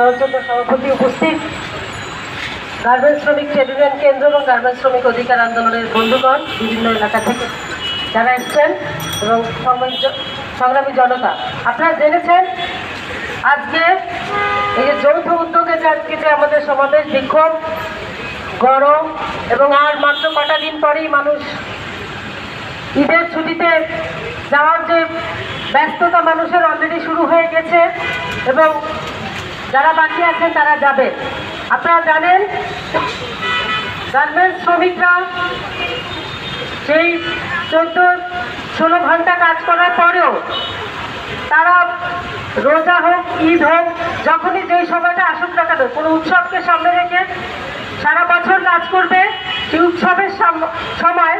শরৎচন্দ্র সভাপতি উপস্থিত। গার্মেন্টস শ্রমিক ট্রেড ইউনিয়ন কেন্দ্র এবং গার্মেন্টস শ্রমিক অধিকার আন্দোলনের বন্ধুগণ, বিভিন্ন এলাকা থেকে যারা এসছেন এবং সংগ্রামী- সংগ্রামী জনতা। আপনারা জেনেছেন, আজকে এই যে যৌথ উদ্যোগে যে আজকে যে আমাদের সমাবেশ বিক্ষোভ, গরম এবং আর মাত্র কটা দিন পরেই মানুষ ঈদের ছুটিতে যাওয়ার যে ব্যস্ততা মানুষের অলরেডি শুরু হয়ে গেছে এবং যারা বাকি আছেন, তারা যাবে আপনারা জানেন, গার্মেন্টস শ্রমিকরা সেই চোদ্দ, ষোলো ঘণ্টা কাজ করার পরেও তারা রোজা হোক, ঈদ হোক, যখনই যেই সময়টা আসুক না কেন, কোনো উৎসবকে সামনে রেখে সারা বছর কাজ করবে, সেই উৎসবের সময়,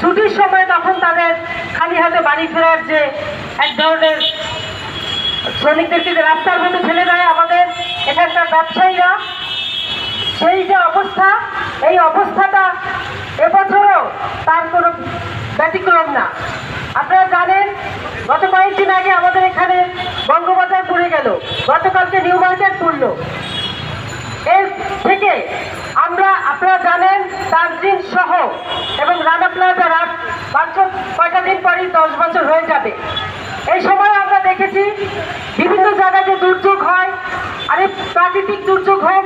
ছুটির সময় তখন তাদের খালি হাতে বাড়ি ফেরার যে এক ধরনের শ্রমিকদেরকে যে রাস্তার মধ্যে ফেলে দেয় আমাদের এখানকার ব্যবসায়ীরা, সেই যে অবস্থা, এই অবস্থাটা এবছরও তার কোনো ব্যতিক্রম না। আপনারা জানেন, গত কয়েকদিন আগে আমাদের এখানে বঙ্গবাজার পড়ে গেল। গতকালকে নিউ মার্কেট পড়ল। এর থেকে আমরা, আপনারা জানেন দার্জিলিং সহ এবং রানা প্লাজা রাত বছর, কয়টা দিন পরই দশ বছর হয়ে যাবে এই সময় আমরা দেখেছি বিভিন্ন জায়গায় যে দুর্যোগ হয়, আরে প্রাকৃতিক দুর্যোগ হোক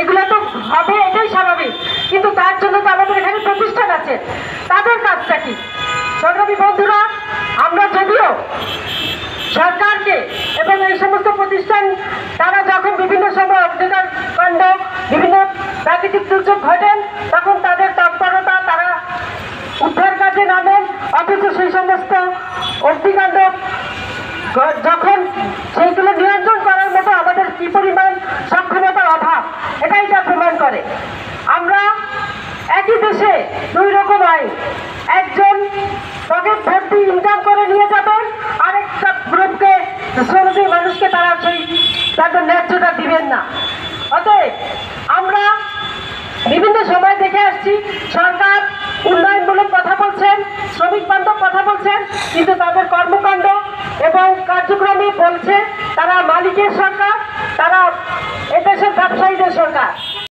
এগুলো তো হবে, এটাই স্বাভাবিক। কিন্তু তার জন্য তো আমাদের এখানে প্রতিষ্ঠান আছে। তাদের কাজটা কি? সংগ্রামী বন্ধুরা, আমরা যদিও সরকারকে এবং এই সমস্ত প্রতিষ্ঠান, তারা যখন বিভিন্ন সময় অগ্নিকার কাণ্ড বিভিন্ন প্রাকৃতিক দুর্যোগ ঘটেন, তখন তাদের তৎপরতা, তারা উদ্ধার কাজে নামেন। অথচ সেই সমস্ত অগ্নিকাণ্ড, যখন সেইগুলো নিয়ন্ত্রণ করার মতো আমাদের কি পরিমাণ সক্ষমতার অভাব এটাই তা প্রমাণ করে আমরা একই দেশে দুই রকম আইন। একজন পকেট ভর্তি ইনকাম করে নিয়ে যাবেন আরেকটা গ্রুপকে শ্রমিক মানুষকে তারা সেই, তাদের ন্যায্যতা দিবেন না। অতএব আমরা বিভিন্ন সময় দেখে আসছি, সরকার উন্নয়নমূলক কথা বলছেন, শ্রমিক বান্ধব কথা বলছেন, কিন্তু তাদের কর্মকাণ্ড এবং কার্যক্রমে বলছে, তারা মালিকের সরকার, তারা এদেশের ব্যবসায়ীদের সরকার।